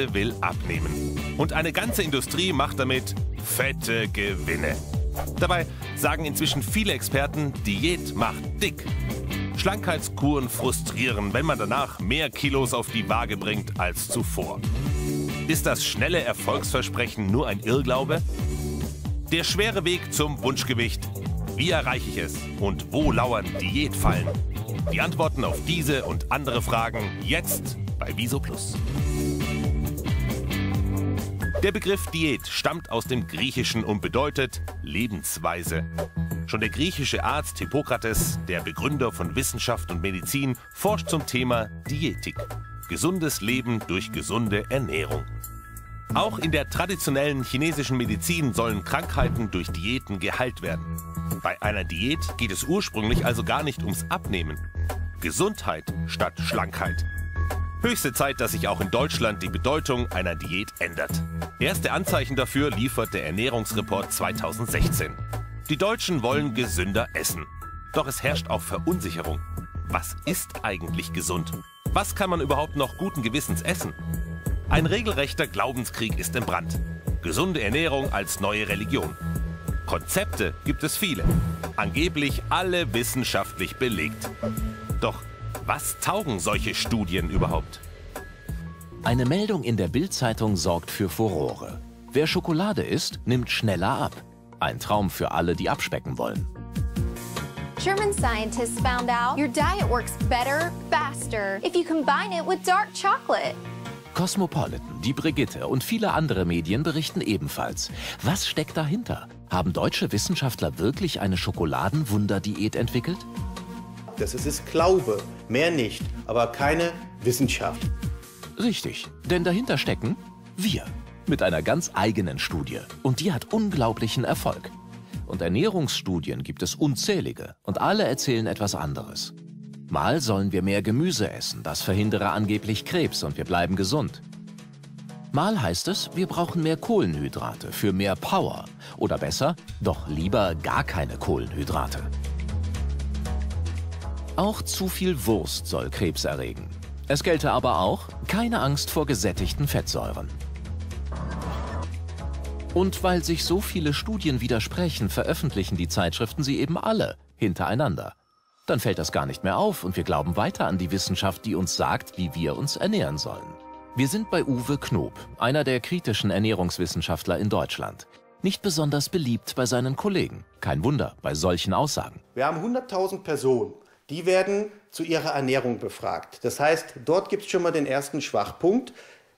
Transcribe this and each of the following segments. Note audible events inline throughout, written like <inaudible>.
will abnehmen. Und eine ganze Industrie macht damit fette Gewinne. Dabei sagen inzwischen viele Experten, Diät macht dick. Schlankheitskuren frustrieren, wenn man danach mehr Kilos auf die Waage bringt als zuvor. Ist das schnelle Erfolgsversprechen nur ein Irrglaube? Der schwere Weg zum Wunschgewicht. Wie erreiche ich es? Und wo lauern Diätfallen? Die Antworten auf diese und andere Fragen jetzt bei Viso Plus. Der Begriff Diät stammt aus dem Griechischen und bedeutet Lebensweise. Schon der griechische Arzt Hippokrates, der Begründer von Wissenschaft und Medizin, forscht zum Thema Diätik. Gesundes Leben durch gesunde Ernährung. Auch in der traditionellen chinesischen Medizin sollen Krankheiten durch Diäten geheilt werden. Bei einer Diät geht es ursprünglich also gar nicht ums Abnehmen. Gesundheit statt Schlankheit. Höchste Zeit, dass sich auch in Deutschland die Bedeutung einer Diät ändert. Erste Anzeichen dafür liefert der Ernährungsreport 2016. Die Deutschen wollen gesünder essen. Doch es herrscht auch Verunsicherung. Was ist eigentlich gesund? Was kann man überhaupt noch guten Gewissens essen? Ein regelrechter Glaubenskrieg ist im Brand. Gesunde Ernährung als neue Religion. Konzepte gibt es viele. Angeblich alle wissenschaftlich belegt. Doch was taugen solche Studien überhaupt? Eine Meldung in der Bildzeitung sorgt für Furore. Wer Schokolade isst, nimmt schneller ab. Ein Traum für alle, die abspecken wollen. German scientists found out your diet works better, faster if you combine it with dark chocolate. Cosmopolitan, die Brigitte und viele andere Medien berichten ebenfalls. Was steckt dahinter? Haben deutsche Wissenschaftler wirklich eine Schokoladenwunderdiät entwickelt? Das ist es Glaube, mehr nicht, aber keine Wissenschaft. Richtig, denn dahinter stecken wir mit einer ganz eigenen Studie. Und die hat unglaublichen Erfolg. Und Ernährungsstudien gibt es unzählige und alle erzählen etwas anderes. Mal sollen wir mehr Gemüse essen, das verhindere angeblich Krebs und wir bleiben gesund. Mal heißt es, wir brauchen mehr Kohlenhydrate für mehr Power. Oder besser, doch lieber gar keine Kohlenhydrate. Auch zu viel Wurst soll Krebs erregen. Es gelte aber auch, keine Angst vor gesättigten Fettsäuren. Und weil sich so viele Studien widersprechen, veröffentlichen die Zeitschriften sie eben alle hintereinander. Dann fällt das gar nicht mehr auf und wir glauben weiter an die Wissenschaft, die uns sagt, wie wir uns ernähren sollen. Wir sind bei Uwe Knob, einer der kritischen Ernährungswissenschaftler in Deutschland. Nicht besonders beliebt bei seinen Kollegen. Kein Wunder bei solchen Aussagen. Wir haben 100.000 Personen die werden zu ihrer Ernährung befragt. Das heißt, dort gibt es schon mal den ersten Schwachpunkt,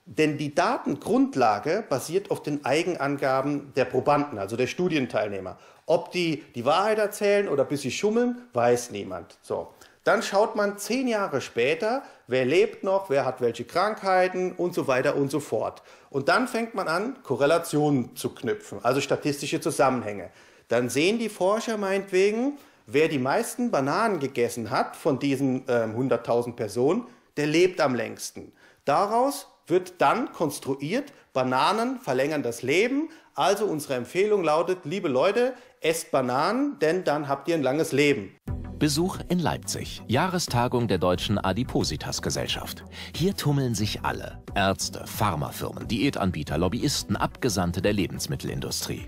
denn die Datengrundlage basiert auf den Eigenangaben der Probanden, also der Studienteilnehmer. Ob die die Wahrheit erzählen oder bis sie schummeln, weiß niemand. So. Dann schaut man zehn Jahre später, wer lebt noch, wer hat welche Krankheiten und so weiter und so fort. Und dann fängt man an, Korrelationen zu knüpfen, also statistische Zusammenhänge. Dann sehen die Forscher meinetwegen, Wer die meisten Bananen gegessen hat von diesen äh, 100.000 Personen, der lebt am längsten. Daraus wird dann konstruiert, Bananen verlängern das Leben. Also unsere Empfehlung lautet, liebe Leute, esst Bananen, denn dann habt ihr ein langes Leben. Besuch in Leipzig, Jahrestagung der Deutschen Adipositas-Gesellschaft. Hier tummeln sich alle, Ärzte, Pharmafirmen, Diätanbieter, Lobbyisten, Abgesandte der Lebensmittelindustrie.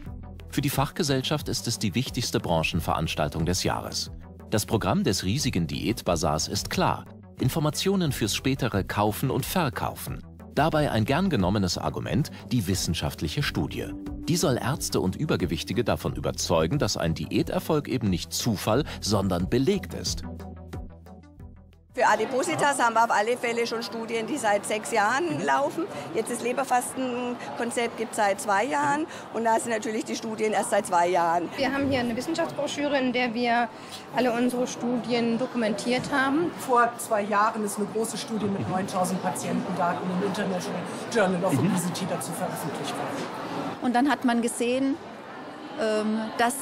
Für die Fachgesellschaft ist es die wichtigste Branchenveranstaltung des Jahres. Das Programm des riesigen Diätbasars ist klar. Informationen fürs spätere Kaufen und Verkaufen. Dabei ein gern genommenes Argument, die wissenschaftliche Studie. Die soll Ärzte und Übergewichtige davon überzeugen, dass ein Diäterfolg eben nicht Zufall, sondern belegt ist. Für Adipositas haben wir auf alle Fälle schon Studien, die seit sechs Jahren laufen. Jetzt das Leberfastenkonzept gibt es seit zwei Jahren und da sind natürlich die Studien erst seit zwei Jahren. Wir haben hier eine Wissenschaftsbroschüre, in der wir alle unsere Studien dokumentiert haben. Vor zwei Jahren ist eine große Studie mit 9000 Patientendaten im International Journal of mhm. Obesity dazu veröffentlicht worden. Und dann hat man gesehen, ähm, dass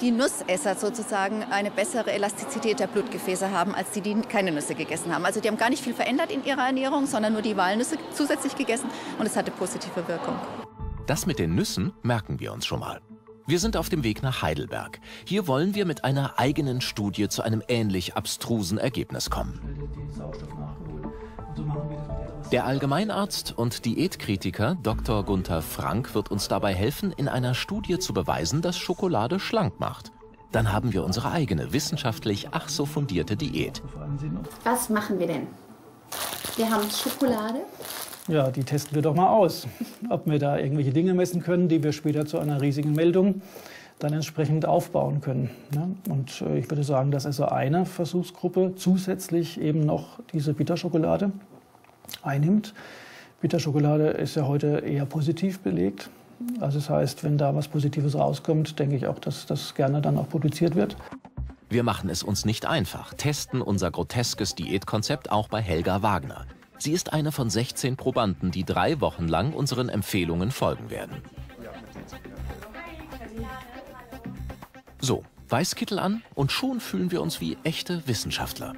die Nussesser sozusagen eine bessere Elastizität der Blutgefäße haben, als die, die keine Nüsse gegessen haben. Also die haben gar nicht viel verändert in ihrer Ernährung, sondern nur die Walnüsse zusätzlich gegessen und es hatte positive Wirkung. Das mit den Nüssen merken wir uns schon mal. Wir sind auf dem Weg nach Heidelberg. Hier wollen wir mit einer eigenen Studie zu einem ähnlich abstrusen Ergebnis kommen. Der Allgemeinarzt und Diätkritiker Dr. Gunther Frank wird uns dabei helfen, in einer Studie zu beweisen, dass Schokolade schlank macht. Dann haben wir unsere eigene wissenschaftlich ach so fundierte Diät. Was machen wir denn? Wir haben Schokolade. Ja, die testen wir doch mal aus. Ob wir da irgendwelche Dinge messen können, die wir später zu einer riesigen Meldung dann entsprechend aufbauen können. Ne? Und äh, ich würde sagen, dass also eine Versuchsgruppe zusätzlich eben noch diese Bitterschokolade einnimmt. Bitterschokolade ist ja heute eher positiv belegt. Also das heißt, wenn da was Positives rauskommt, denke ich auch, dass das gerne dann auch produziert wird. Wir machen es uns nicht einfach, testen unser groteskes Diätkonzept auch bei Helga Wagner. Sie ist eine von 16 Probanden, die drei Wochen lang unseren Empfehlungen folgen werden. So, Weißkittel an und schon fühlen wir uns wie echte Wissenschaftler.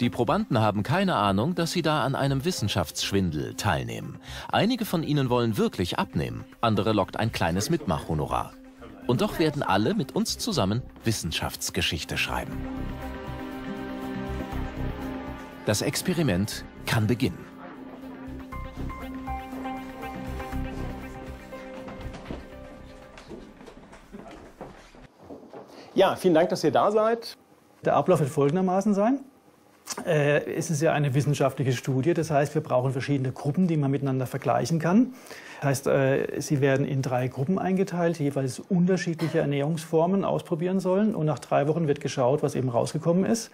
Die Probanden haben keine Ahnung, dass sie da an einem Wissenschaftsschwindel teilnehmen. Einige von ihnen wollen wirklich abnehmen, andere lockt ein kleines Mitmachhonorar. Und doch werden alle mit uns zusammen Wissenschaftsgeschichte schreiben. Das Experiment kann beginnen. Ja, vielen Dank, dass ihr da seid. Der Ablauf wird folgendermaßen sein. Äh, es ist ja eine wissenschaftliche Studie, das heißt, wir brauchen verschiedene Gruppen, die man miteinander vergleichen kann. Das heißt, äh, sie werden in drei Gruppen eingeteilt, die jeweils unterschiedliche Ernährungsformen ausprobieren sollen. Und nach drei Wochen wird geschaut, was eben rausgekommen ist.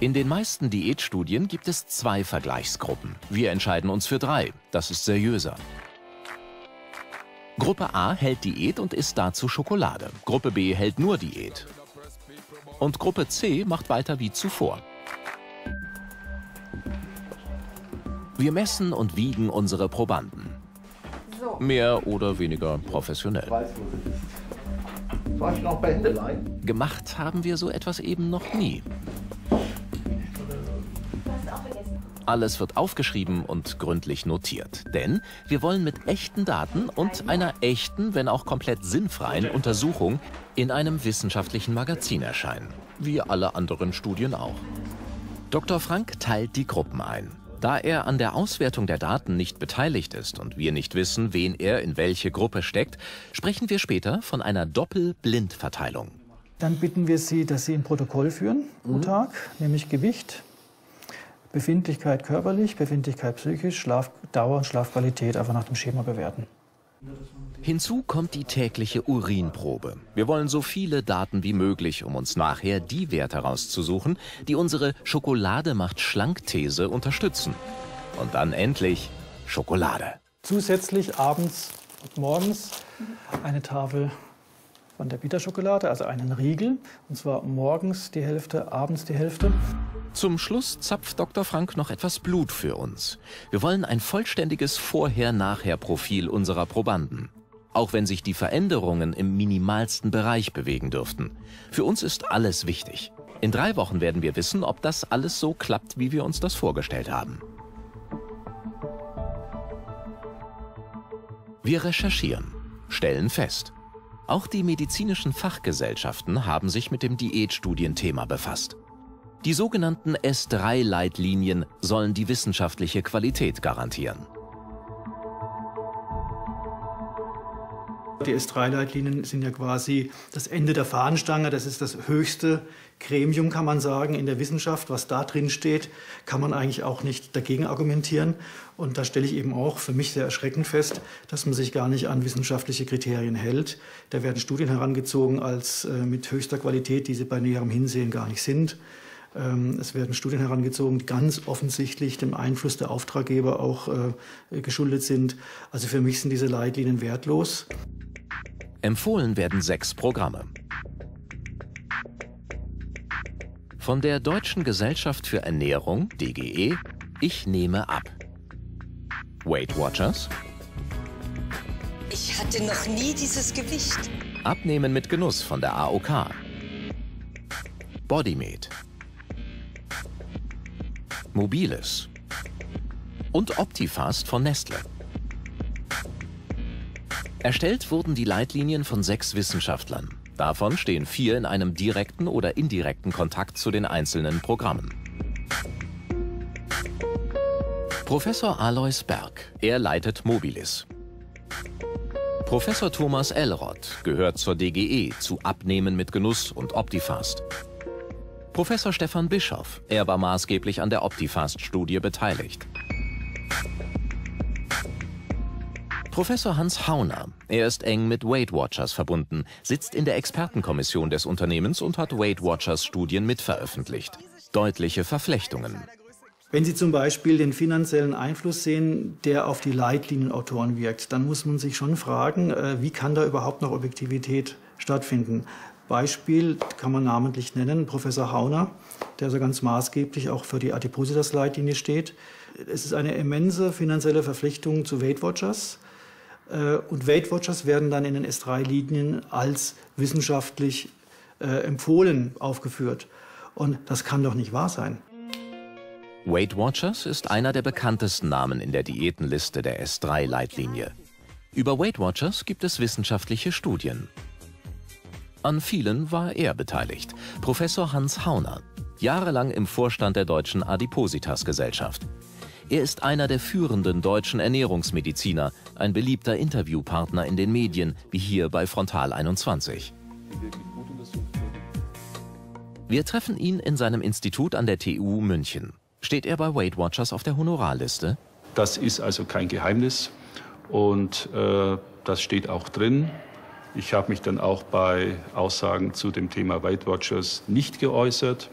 In den meisten Diätstudien gibt es zwei Vergleichsgruppen. Wir entscheiden uns für drei. Das ist seriöser. Gruppe A hält Diät und isst dazu Schokolade. Gruppe B hält nur Diät. Und Gruppe C macht weiter wie zuvor. Wir messen und wiegen unsere Probanden. Mehr oder weniger professionell. Gemacht haben wir so etwas eben noch nie. Alles wird aufgeschrieben und gründlich notiert. Denn wir wollen mit echten Daten und einer echten, wenn auch komplett sinnfreien Untersuchung in einem wissenschaftlichen Magazin erscheinen. Wie alle anderen Studien auch. Dr. Frank teilt die Gruppen ein. Da er an der Auswertung der Daten nicht beteiligt ist und wir nicht wissen, wen er in welche Gruppe steckt, sprechen wir später von einer Doppel-Blind-Verteilung. Dann bitten wir Sie, dass Sie ein Protokoll führen pro mhm. Tag, nämlich Gewicht, Befindlichkeit körperlich, Befindlichkeit psychisch, Schlafdauer und Schlafqualität einfach nach dem Schema bewerten. Hinzu kommt die tägliche Urinprobe. Wir wollen so viele Daten wie möglich, um uns nachher die Werte herauszusuchen, die unsere Schokolade macht schlank-These unterstützen. Und dann endlich Schokolade. Zusätzlich abends und morgens eine Tafel von der Bitterschokolade, also einen Riegel. Und zwar morgens die Hälfte, abends die Hälfte. Zum Schluss zapft Dr. Frank noch etwas Blut für uns. Wir wollen ein vollständiges Vorher-Nachher-Profil unserer Probanden. Auch wenn sich die Veränderungen im minimalsten Bereich bewegen dürften. Für uns ist alles wichtig. In drei Wochen werden wir wissen, ob das alles so klappt, wie wir uns das vorgestellt haben. Wir recherchieren, stellen fest. Auch die medizinischen Fachgesellschaften haben sich mit dem Diätstudienthema befasst. Die sogenannten S3-Leitlinien sollen die wissenschaftliche Qualität garantieren. Die S3-Leitlinien sind ja quasi das Ende der Fahnenstange. Das ist das höchste Gremium, kann man sagen, in der Wissenschaft. Was da drin steht, kann man eigentlich auch nicht dagegen argumentieren. Und da stelle ich eben auch für mich sehr erschreckend fest, dass man sich gar nicht an wissenschaftliche Kriterien hält. Da werden Studien herangezogen als äh, mit höchster Qualität, die sie bei näherem Hinsehen gar nicht sind. Ähm, es werden Studien herangezogen, die ganz offensichtlich dem Einfluss der Auftraggeber auch äh, geschuldet sind. Also für mich sind diese Leitlinien wertlos. Empfohlen werden sechs Programme. Von der Deutschen Gesellschaft für Ernährung, DGE, Ich nehme ab. Weight Watchers. Ich hatte noch nie dieses Gewicht. Abnehmen mit Genuss von der AOK. Bodymate. Mobiles und Optifast von Nestle. Erstellt wurden die Leitlinien von sechs Wissenschaftlern. Davon stehen vier in einem direkten oder indirekten Kontakt zu den einzelnen Programmen. Professor Alois Berg, er leitet Mobilis. Professor Thomas Elrod gehört zur DGE, zu Abnehmen mit Genuss und Optifast. Professor Stefan Bischoff, er war maßgeblich an der Optifast-Studie beteiligt. Professor Hans Hauner, er ist eng mit Weight Watchers verbunden, sitzt in der Expertenkommission des Unternehmens und hat Weight Watchers Studien mitveröffentlicht. Deutliche Verflechtungen. Wenn Sie zum Beispiel den finanziellen Einfluss sehen, der auf die Leitlinienautoren wirkt, dann muss man sich schon fragen, äh, wie kann da überhaupt noch Objektivität stattfinden? Beispiel kann man namentlich nennen, Professor Hauner, der so ganz maßgeblich auch für die Adipositas-Leitlinie steht. Es ist eine immense finanzielle Verpflichtung zu Weight Watchers. Äh, und Weight Watchers werden dann in den S3-Linien als wissenschaftlich äh, empfohlen aufgeführt. Und das kann doch nicht wahr sein. Weight Watchers ist einer der bekanntesten Namen in der Diätenliste der S3-Leitlinie. Über Weight Watchers gibt es wissenschaftliche Studien. An vielen war er beteiligt, Professor Hans Hauner, jahrelang im Vorstand der Deutschen Adipositas-Gesellschaft. Er ist einer der führenden deutschen Ernährungsmediziner, ein beliebter Interviewpartner in den Medien, wie hier bei Frontal 21. Wir treffen ihn in seinem Institut an der TU München. Steht er bei Weight Watchers auf der Honorarliste? Das ist also kein Geheimnis und äh, das steht auch drin. Ich habe mich dann auch bei Aussagen zu dem Thema Weight Watchers nicht geäußert.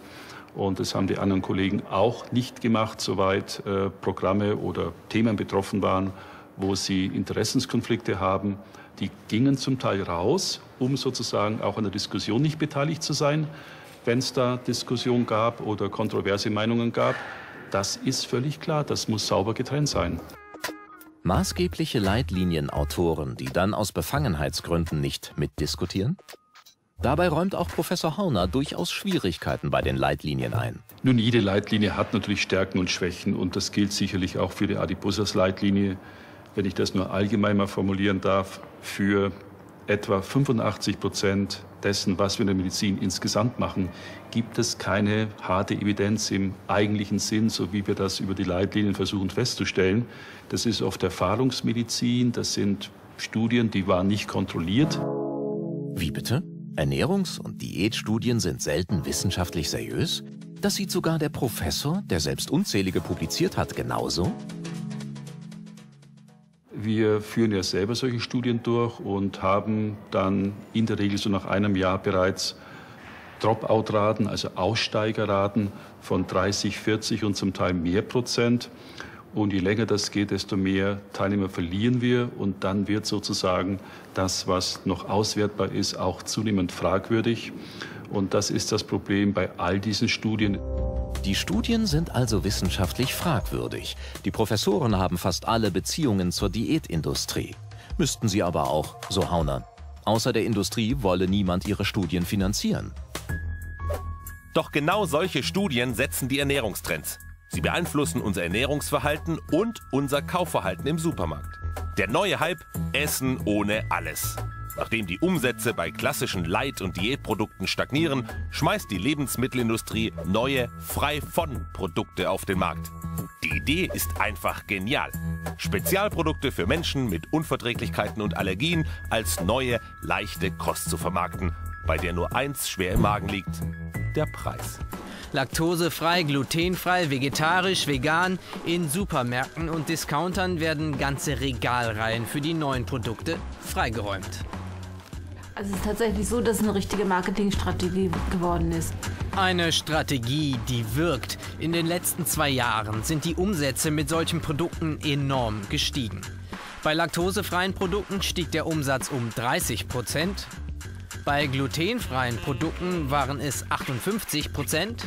Und das haben die anderen Kollegen auch nicht gemacht, soweit äh, Programme oder Themen betroffen waren, wo sie Interessenskonflikte haben. Die gingen zum Teil raus, um sozusagen auch an der Diskussion nicht beteiligt zu sein, wenn es da Diskussion gab oder kontroverse Meinungen gab. Das ist völlig klar, das muss sauber getrennt sein. Maßgebliche Leitlinienautoren, die dann aus Befangenheitsgründen nicht mitdiskutieren? Dabei räumt auch Professor Hauner durchaus Schwierigkeiten bei den Leitlinien ein. Nun, jede Leitlinie hat natürlich Stärken und Schwächen und das gilt sicherlich auch für die Adiposas-Leitlinie, wenn ich das nur allgemein mal formulieren darf, für etwa 85 Prozent dessen, was wir in der Medizin insgesamt machen, gibt es keine harte Evidenz im eigentlichen Sinn, so wie wir das über die Leitlinien versuchen festzustellen. Das ist oft Erfahrungsmedizin, das sind Studien, die waren nicht kontrolliert. Wie bitte? Ernährungs- und Diätstudien sind selten wissenschaftlich seriös? Das sieht sogar der Professor, der selbst unzählige publiziert hat, genauso? Wir führen ja selber solche Studien durch und haben dann in der Regel so nach einem Jahr bereits Dropout-Raten, also Aussteigerraten von 30, 40 und zum Teil mehr Prozent. Und je länger das geht, desto mehr Teilnehmer verlieren wir. Und dann wird sozusagen das, was noch auswertbar ist, auch zunehmend fragwürdig. Und das ist das Problem bei all diesen Studien. Die Studien sind also wissenschaftlich fragwürdig. Die Professoren haben fast alle Beziehungen zur Diätindustrie. Müssten sie aber auch, so Hauner. Außer der Industrie wolle niemand ihre Studien finanzieren. Doch genau solche Studien setzen die Ernährungstrends. Sie beeinflussen unser Ernährungsverhalten und unser Kaufverhalten im Supermarkt. Der neue Hype Essen ohne alles. Nachdem die Umsätze bei klassischen Leit- und Diätprodukten stagnieren, schmeißt die Lebensmittelindustrie neue frei von Produkte auf den Markt. Die Idee ist einfach genial. Spezialprodukte für Menschen mit Unverträglichkeiten und Allergien als neue, leichte Kost zu vermarkten, bei der nur eins schwer im Magen liegt, der Preis. Laktosefrei, glutenfrei, vegetarisch, vegan. In Supermärkten und Discountern werden ganze Regalreihen für die neuen Produkte freigeräumt. Also es ist tatsächlich so, dass es eine richtige Marketingstrategie geworden ist. Eine Strategie, die wirkt. In den letzten zwei Jahren sind die Umsätze mit solchen Produkten enorm gestiegen. Bei laktosefreien Produkten stieg der Umsatz um 30 Prozent, bei glutenfreien Produkten waren es 58 Prozent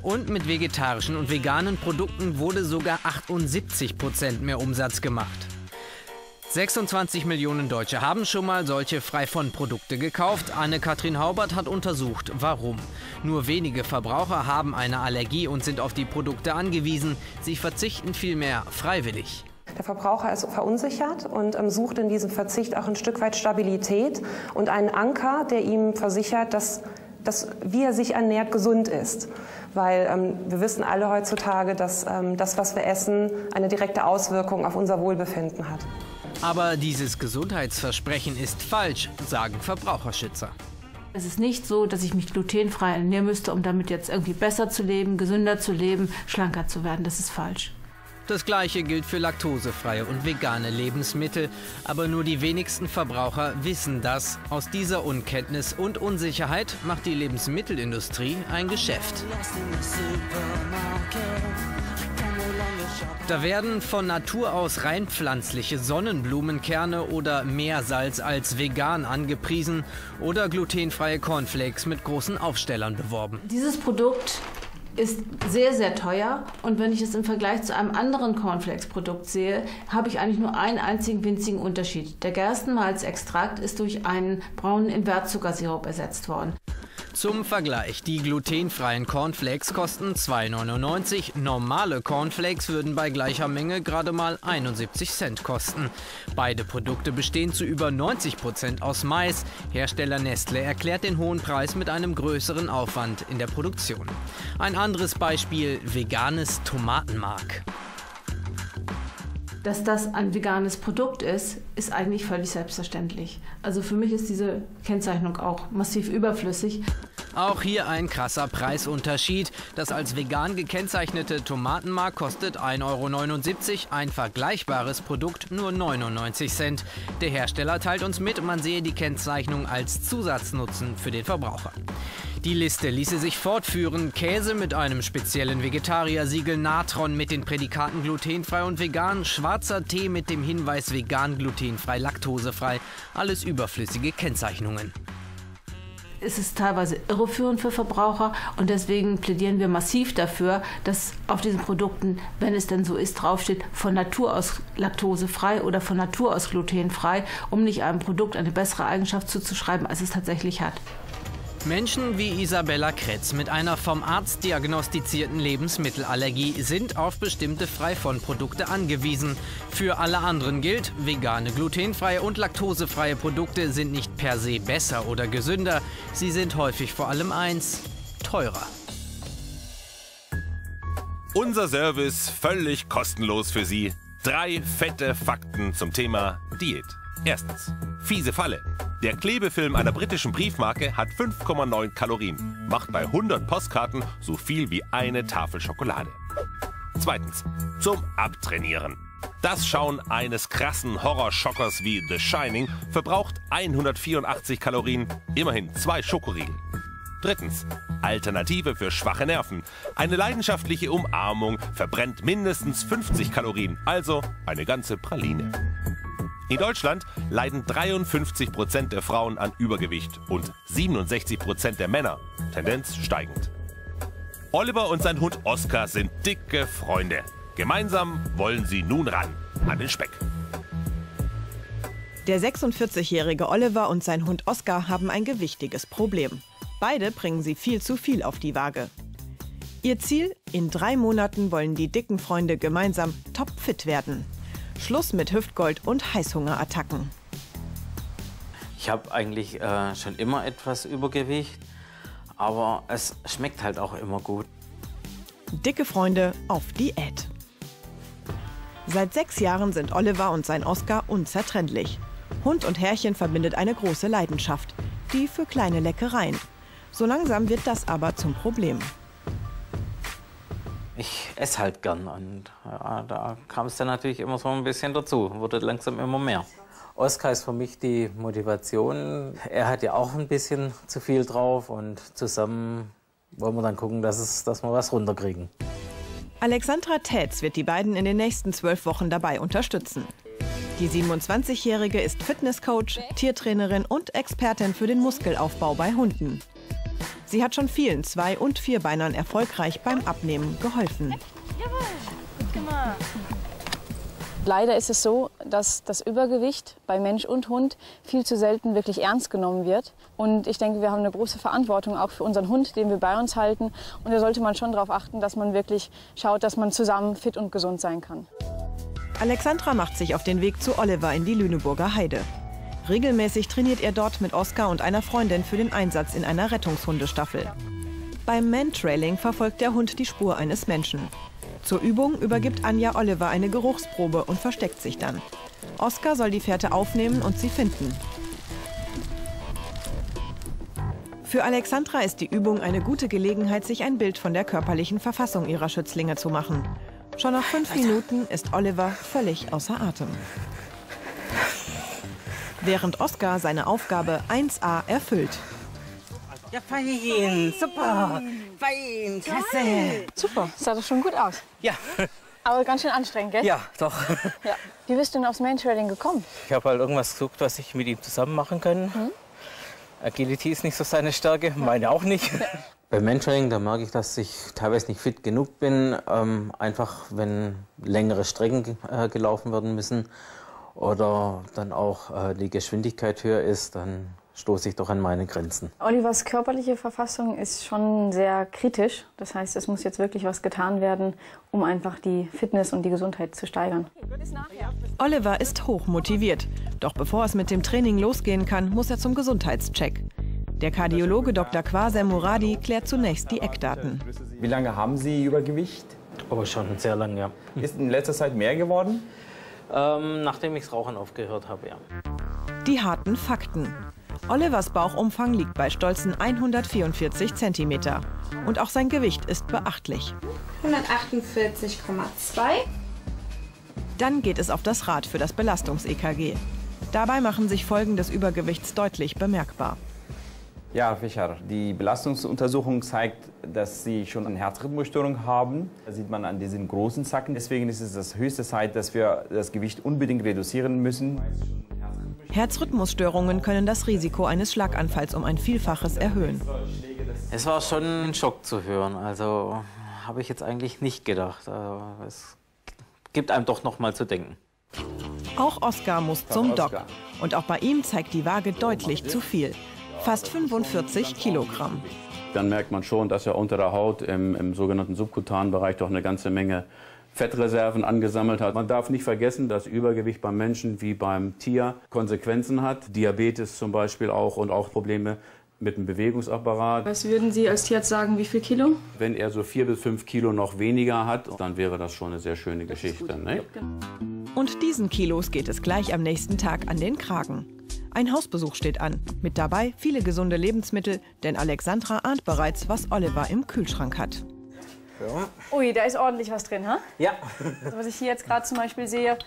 und mit vegetarischen und veganen Produkten wurde sogar 78 Prozent mehr Umsatz gemacht. 26 Millionen Deutsche haben schon mal solche frei von Produkte gekauft. Anne-Kathrin Haubert hat untersucht, warum. Nur wenige Verbraucher haben eine Allergie und sind auf die Produkte angewiesen. Sie verzichten vielmehr freiwillig. Der Verbraucher ist verunsichert und ähm, sucht in diesem Verzicht auch ein Stück weit Stabilität und einen Anker, der ihm versichert, dass dass wie er sich ernährt, gesund ist. Weil ähm, wir wissen alle heutzutage, dass ähm, das, was wir essen, eine direkte Auswirkung auf unser Wohlbefinden hat. Aber dieses Gesundheitsversprechen ist falsch, sagen Verbraucherschützer. Es ist nicht so, dass ich mich glutenfrei ernähren müsste, um damit jetzt irgendwie besser zu leben, gesünder zu leben, schlanker zu werden. Das ist falsch. Das gleiche gilt für laktosefreie und vegane Lebensmittel, aber nur die wenigsten Verbraucher wissen das. Aus dieser Unkenntnis und Unsicherheit macht die Lebensmittelindustrie ein Geschäft. Da werden von Natur aus rein pflanzliche Sonnenblumenkerne oder Meersalz als vegan angepriesen oder glutenfreie Cornflakes mit großen Aufstellern beworben. Dieses Produkt ist sehr, sehr teuer. Und wenn ich es im Vergleich zu einem anderen Cornflakes-Produkt sehe, habe ich eigentlich nur einen einzigen winzigen Unterschied. Der Gerstenmalzextrakt ist durch einen braunen Invertzuckersirup ersetzt worden. Zum Vergleich, die glutenfreien Cornflakes kosten 2,99. Normale Cornflakes würden bei gleicher Menge gerade mal 71 Cent kosten. Beide Produkte bestehen zu über 90 Prozent aus Mais. Hersteller Nestle erklärt den hohen Preis mit einem größeren Aufwand in der Produktion. Ein anderes Beispiel, veganes Tomatenmark. Dass das ein veganes Produkt ist, ist eigentlich völlig selbstverständlich. Also für mich ist diese Kennzeichnung auch massiv überflüssig. Auch hier ein krasser Preisunterschied. Das als vegan gekennzeichnete Tomatenmark kostet 1,79 Euro, ein vergleichbares Produkt nur 99 Cent. Der Hersteller teilt uns mit, man sehe die Kennzeichnung als Zusatznutzen für den Verbraucher. Die Liste ließe sich fortführen. Käse mit einem speziellen Vegetarier-Siegel, Natron mit den Prädikaten glutenfrei und vegan, schwarzer Tee mit dem Hinweis vegan, glutenfrei, laktosefrei. Alles überflüssige Kennzeichnungen ist es teilweise irreführend für Verbraucher und deswegen plädieren wir massiv dafür, dass auf diesen Produkten, wenn es denn so ist, draufsteht, von Natur aus laktosefrei oder von Natur aus glutenfrei, um nicht einem Produkt eine bessere Eigenschaft zuzuschreiben, als es tatsächlich hat. Menschen wie Isabella Kretz mit einer vom Arzt diagnostizierten Lebensmittelallergie sind auf bestimmte Freifond-Produkte angewiesen. Für alle anderen gilt, vegane, glutenfreie und laktosefreie Produkte sind nicht per se besser oder gesünder. Sie sind häufig vor allem eins, teurer. Unser Service völlig kostenlos für Sie. Drei fette Fakten zum Thema Diät. Erstens, fiese Falle. Der Klebefilm einer britischen Briefmarke hat 5,9 Kalorien, macht bei 100 Postkarten so viel wie eine Tafel Schokolade. Zweitens, zum Abtrainieren. Das Schauen eines krassen Horrorschockers wie The Shining verbraucht 184 Kalorien, immerhin zwei Schokoriegel. Drittens, Alternative für schwache Nerven. Eine leidenschaftliche Umarmung verbrennt mindestens 50 Kalorien, also eine ganze Praline. In Deutschland leiden 53 Prozent der Frauen an Übergewicht und 67 Prozent der Männer, Tendenz steigend. Oliver und sein Hund Oscar sind dicke Freunde. Gemeinsam wollen sie nun ran an den Speck. Der 46-jährige Oliver und sein Hund Oscar haben ein gewichtiges Problem. Beide bringen sie viel zu viel auf die Waage. Ihr Ziel? In drei Monaten wollen die dicken Freunde gemeinsam topfit werden. Schluss mit Hüftgold und Heißhungerattacken. Ich habe eigentlich äh, schon immer etwas Übergewicht, aber es schmeckt halt auch immer gut. Dicke Freunde auf Diät. Seit sechs Jahren sind Oliver und sein Oscar unzertrennlich. Hund und Herrchen verbindet eine große Leidenschaft, die für kleine Leckereien. So langsam wird das aber zum Problem ich esse halt gern und ja, da kam es dann natürlich immer so ein bisschen dazu, wurde langsam immer mehr. Oskar ist für mich die Motivation. Er hat ja auch ein bisschen zu viel drauf und zusammen wollen wir dann gucken, dass, es, dass wir was runterkriegen. Alexandra Tätz wird die beiden in den nächsten zwölf Wochen dabei unterstützen. Die 27-Jährige ist Fitnesscoach, Tiertrainerin und Expertin für den Muskelaufbau bei Hunden. Sie hat schon vielen Zwei- und Vierbeinern erfolgreich beim Abnehmen geholfen. Jawohl, gut gemacht. Leider ist es so, dass das Übergewicht bei Mensch und Hund viel zu selten wirklich ernst genommen wird. Und ich denke, wir haben eine große Verantwortung auch für unseren Hund, den wir bei uns halten. Und da sollte man schon darauf achten, dass man wirklich schaut, dass man zusammen fit und gesund sein kann. Alexandra macht sich auf den Weg zu Oliver in die Lüneburger Heide. Regelmäßig trainiert er dort mit Oskar und einer Freundin für den Einsatz in einer Rettungshundestaffel. Beim Mantrailing verfolgt der Hund die Spur eines Menschen. Zur Übung übergibt Anja Oliver eine Geruchsprobe und versteckt sich dann. Oskar soll die Fährte aufnehmen und sie finden. Für Alexandra ist die Übung eine gute Gelegenheit, sich ein Bild von der körperlichen Verfassung ihrer Schützlinge zu machen. Schon nach fünf Minuten ist Oliver völlig außer Atem. Während Oskar seine Aufgabe 1a erfüllt. Ja, fein, super, fein, klasse. Super, sah doch schon gut aus. Ja. Aber ganz schön anstrengend, gell? Ja, doch. Ja. Wie bist du denn aufs Mantrailing gekommen? Ich habe halt irgendwas gesucht, was ich mit ihm zusammen machen kann. Mhm. Agility ist nicht so seine Stärke, meine auch nicht. Beim Mentoring, da merke ich, dass ich teilweise nicht fit genug bin. Ähm, einfach, wenn längere Strecken äh, gelaufen werden müssen oder dann auch äh, die Geschwindigkeit höher ist, dann stoße ich doch an meine Grenzen. Olivers körperliche Verfassung ist schon sehr kritisch. Das heißt, es muss jetzt wirklich was getan werden, um einfach die Fitness und die Gesundheit zu steigern. Oliver ist hoch motiviert. Doch bevor es mit dem Training losgehen kann, muss er zum Gesundheitscheck. Der Kardiologe Dr. Quasem Muradi klärt zunächst die Eckdaten. Wie lange haben Sie Übergewicht? Oh, schon sehr lange, ja. Ist in letzter Zeit mehr geworden? Ähm, nachdem ich das Rauchen aufgehört habe, ja. Die harten Fakten. Olivers Bauchumfang liegt bei stolzen 144 cm. Und auch sein Gewicht ist beachtlich. 148,2. Dann geht es auf das Rad für das Belastungs-EKG. Dabei machen sich Folgen des Übergewichts deutlich bemerkbar. Ja, Fischer, die Belastungsuntersuchung zeigt, dass Sie schon eine Herzrhythmusstörung haben. Das sieht man an diesen großen Zacken. Deswegen ist es das höchste Zeit, dass wir das Gewicht unbedingt reduzieren müssen. Herzrhythmusstörungen können das Risiko eines Schlaganfalls um ein Vielfaches erhöhen. Es war schon ein Schock zu hören. Also habe ich jetzt eigentlich nicht gedacht. Aber es gibt einem doch noch mal zu denken. Auch Oskar muss zum Doc. Und auch bei ihm zeigt die Waage deutlich zu viel. Fast 45 Kilogramm. Dann merkt man schon, dass er unter der Haut im, im sogenannten subkutanen Bereich doch eine ganze Menge Fettreserven angesammelt hat. Man darf nicht vergessen, dass Übergewicht beim Menschen wie beim Tier Konsequenzen hat. Diabetes zum Beispiel auch und auch Probleme mit dem Bewegungsapparat. Was würden Sie als Tierarzt sagen, wie viel Kilo? Wenn er so vier bis fünf Kilo noch weniger hat, dann wäre das schon eine sehr schöne Geschichte. Ne? Und diesen Kilos geht es gleich am nächsten Tag an den Kragen. Ein Hausbesuch steht an. Mit dabei viele gesunde Lebensmittel, denn Alexandra ahnt bereits, was Oliver im Kühlschrank hat. Ja. Ui, da ist ordentlich was drin, ha? Ja. <laughs> Also, was ich hier jetzt gerade zum Beispiel sehe,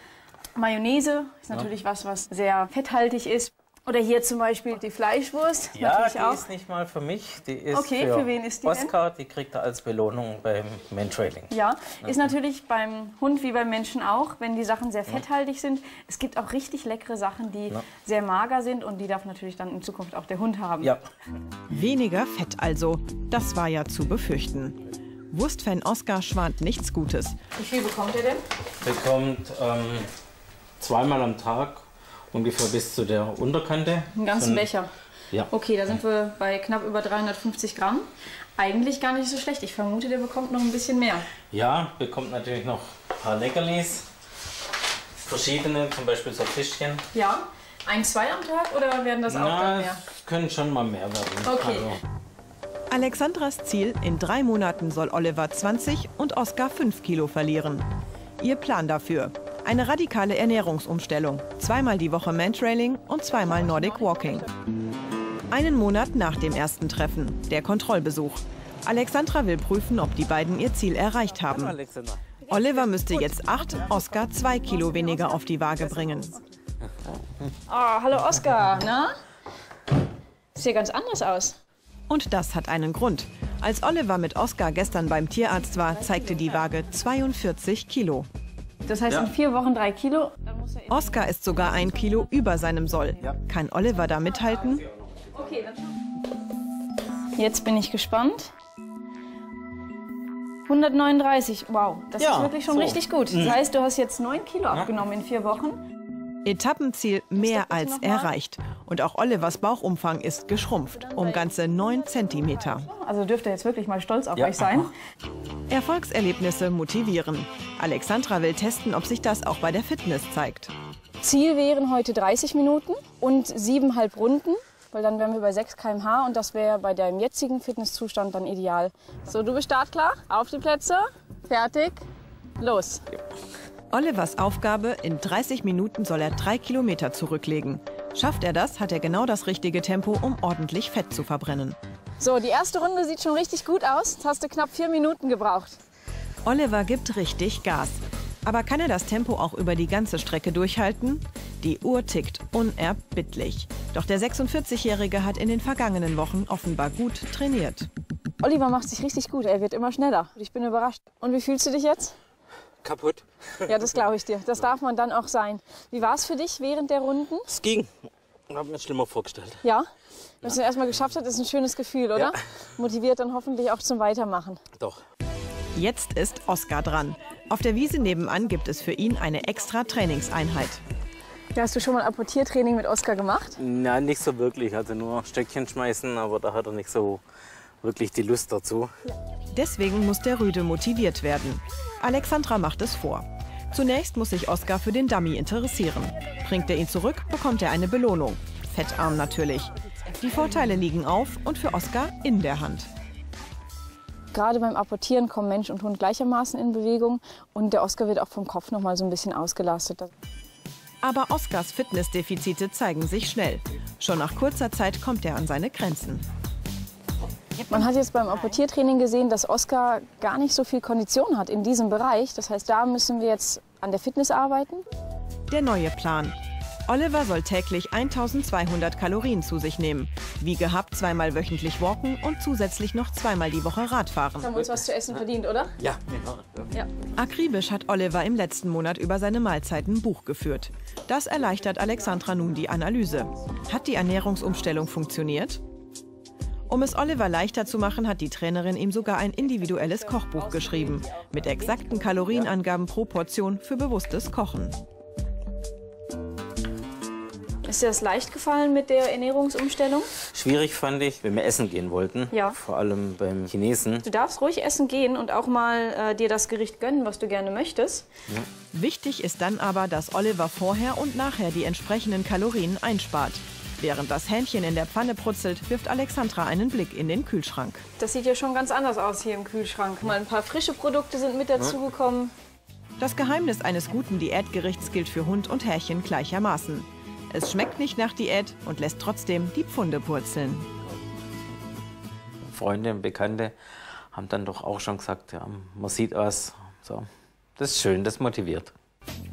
Mayonnaise ist natürlich ja. was, was sehr fetthaltig ist. Oder hier zum Beispiel die Fleischwurst. Ja, die auch. ist nicht mal für mich. Die ist okay, für, für wen ist die Oscar. Denn? Die kriegt er als Belohnung beim Mantrailing. Ja, ist natürlich beim Hund wie beim Menschen auch, wenn die Sachen sehr fetthaltig sind. Es gibt auch richtig leckere Sachen, die ja. sehr mager sind und die darf natürlich dann in Zukunft auch der Hund haben. Ja. Weniger Fett also. Das war ja zu befürchten. Wurstfan Oscar schwant nichts Gutes. Wie viel bekommt er denn? Bekommt ähm, zweimal am Tag ungefähr bis zu der Unterkante. Einen ganzen Und, Becher. Ja. Okay, da sind wir bei knapp über 350 Gramm. Eigentlich gar nicht so schlecht. Ich vermute, der bekommt noch ein bisschen mehr. Ja, bekommt natürlich noch ein paar Leckerlis. Verschiedene, zum Beispiel so Fischchen. Ja. Ein, zwei am Tag oder werden das auch Na, dann mehr? können schon mal mehr werden. Okay. Also, Alexandras Ziel, in drei Monaten soll Oliver 20 und Oskar 5 Kilo verlieren. Ihr Plan dafür, eine radikale Ernährungsumstellung, zweimal die Woche Mantrailing und zweimal Nordic Walking. Einen Monat nach dem ersten Treffen, der Kontrollbesuch. Alexandra will prüfen, ob die beiden ihr Ziel erreicht haben. Oliver müsste jetzt 8, Oskar 2 Kilo weniger auf die Waage bringen. Oh, hallo Oskar, na? Sieht ganz anders aus. Und das hat einen Grund. Als Oliver mit Oskar gestern beim Tierarzt war, zeigte die Waage 42 Kilo. Das heißt, Ja. in vier Wochen drei Kilo. Oskar ist sogar ein Kilo über seinem Soll. Kann Oliver da mithalten? Okay, dann Jetzt bin ich gespannt. 139, wow, das Ja, ist wirklich schon so. richtig gut. Mhm. Das heißt, du hast jetzt 9 Kilo abgenommen in vier Wochen. Etappenziel mehr als erreicht. Und auch Olivers Bauchumfang ist geschrumpft, um ganze 9 Zentimeter. Also dürft ihr jetzt wirklich mal stolz auf Ja. euch sein. Erfolgserlebnisse motivieren. Alexandra will testen, ob sich das auch bei der Fitness zeigt. Ziel wären heute 30 Minuten und siebeneinhalb Runden, weil dann wären wir bei 6 km/h und das wäre bei deinem jetzigen Fitnesszustand dann ideal. So, du bist startklar, auf die Plätze, fertig, los. Olivers Aufgabe, in 30 Minuten soll er drei Kilometer zurücklegen. Schafft er das, hat er genau das richtige Tempo, um ordentlich Fett zu verbrennen. So, die erste Runde sieht schon richtig gut aus. Jetzt hast du knapp vier Minuten gebraucht. Oliver gibt richtig Gas. Aber kann er das Tempo auch über die ganze Strecke durchhalten? Die Uhr tickt unerbittlich. Doch der 46-Jährige hat in den vergangenen Wochen offenbar gut trainiert. Oliver macht sich richtig gut, er wird immer schneller. Ich bin überrascht. Und wie fühlst du dich jetzt? Kaputt. <laughs> Ja, das glaube ich dir. Das darf man dann auch sein. Wie war es für dich während der Runden? Es ging. Ich habe mir schlimmer vorgestellt. Ja? Wenn es erstmal geschafft hat, ist ein schönes Gefühl, oder? Ja. Motiviert dann hoffentlich auch zum Weitermachen. Doch. Jetzt ist Oskar dran. Auf der Wiese nebenan gibt es für ihn eine extra Trainingseinheit. Ja, hast du schon mal Apportiertraining mit Oskar gemacht? Na, nicht so wirklich. Also nur Stöckchen schmeißen, aber da hat er nicht so wirklich die Lust dazu. Deswegen muss der Rüde motiviert werden. Alexandra macht es vor. Zunächst muss sich Oskar für den Dummy interessieren. Bringt er ihn zurück, bekommt er eine Belohnung. Fettarm natürlich. Die Vorteile liegen auf und für Oskar in der Hand. Gerade beim Apportieren kommen Mensch und Hund gleichermaßen in Bewegung und der Oskar wird auch vom Kopf noch mal so ein bisschen ausgelastet. Aber Oskars Fitnessdefizite zeigen sich schnell. Schon nach kurzer Zeit kommt er an seine Grenzen. Man hat jetzt beim Apportiertraining gesehen, dass Oskar gar nicht so viel Kondition hat in diesem Bereich. Das heißt, da müssen wir jetzt an der Fitness arbeiten. Der neue Plan. Oliver soll täglich 1200 Kalorien zu sich nehmen. Wie gehabt zweimal wöchentlich walken und zusätzlich noch zweimal die Woche Radfahren. Haben wir uns was zu essen verdient, oder? Ja. Ja. Akribisch hat Oliver im letzten Monat über seine Mahlzeiten Buch geführt. Das erleichtert Alexandra nun die Analyse. Hat die Ernährungsumstellung funktioniert? Um es Oliver leichter zu machen, hat die Trainerin ihm sogar ein individuelles Kochbuch geschrieben. Mit exakten Kalorienangaben pro Portion für bewusstes Kochen. Ist dir das leicht gefallen mit der Ernährungsumstellung? Schwierig fand ich, wenn wir essen gehen wollten. Ja. Vor allem beim Chinesen. Du darfst ruhig essen gehen und auch mal äh, dir das Gericht gönnen, was du gerne möchtest. Ja. Wichtig ist dann aber, dass Oliver vorher und nachher die entsprechenden Kalorien einspart. Während das Hähnchen in der Pfanne brutzelt, wirft Alexandra einen Blick in den Kühlschrank. Das sieht ja schon ganz anders aus hier im Kühlschrank. Mal ein paar frische Produkte sind mit dazugekommen. Das Geheimnis eines guten Diätgerichts gilt für Hund und Härchen gleichermaßen. Es schmeckt nicht nach Diät und lässt trotzdem die Pfunde purzeln. Freunde und Bekannte haben dann doch auch schon gesagt, ja, man sieht was. So. Das ist schön, das motiviert.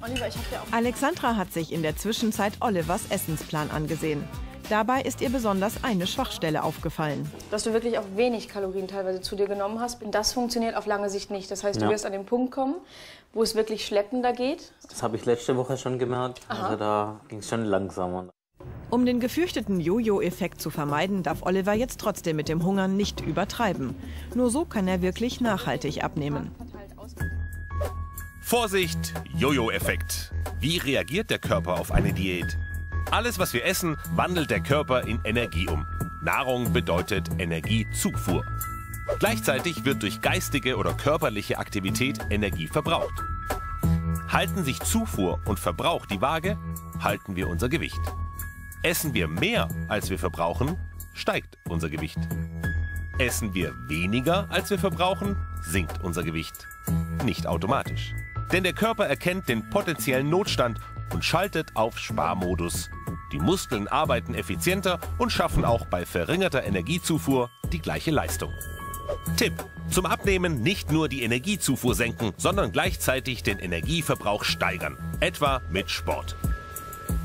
Oliver, ich hab dir auch Alexandra hat sich in der Zwischenzeit Olivers Essensplan angesehen. Dabei ist ihr besonders eine Schwachstelle aufgefallen. dass du wirklich auch wenig Kalorien teilweise zu dir genommen hast. Und das funktioniert auf lange Sicht nicht. Das heißt, du Ja. wirst an den Punkt kommen, wo es wirklich schleppender geht. Das habe ich letzte Woche schon gemerkt. Aha. Also da ging es schon langsamer. Um den gefürchteten Jojo-Effekt zu vermeiden, darf Oliver jetzt trotzdem mit dem Hungern nicht übertreiben. Nur so kann er wirklich nachhaltig abnehmen. Vorsicht, Jojo-Effekt. Wie reagiert der Körper auf eine Diät? Alles, was wir essen, wandelt der Körper in Energie um. Nahrung bedeutet Energiezufuhr. Gleichzeitig wird durch geistige oder körperliche Aktivität Energie verbraucht. Halten sich Zufuhr und Verbrauch die Waage, halten wir unser Gewicht. Essen wir mehr, als wir verbrauchen, steigt unser Gewicht. Essen wir weniger, als wir verbrauchen, sinkt unser Gewicht. Nicht automatisch. Denn der Körper erkennt den potenziellen Notstand und schaltet auf Sparmodus. Die Muskeln arbeiten effizienter und schaffen auch bei verringerter Energiezufuhr die gleiche Leistung. Tipp: Zum Abnehmen nicht nur die Energiezufuhr senken, sondern gleichzeitig den Energieverbrauch steigern. Etwa mit Sport.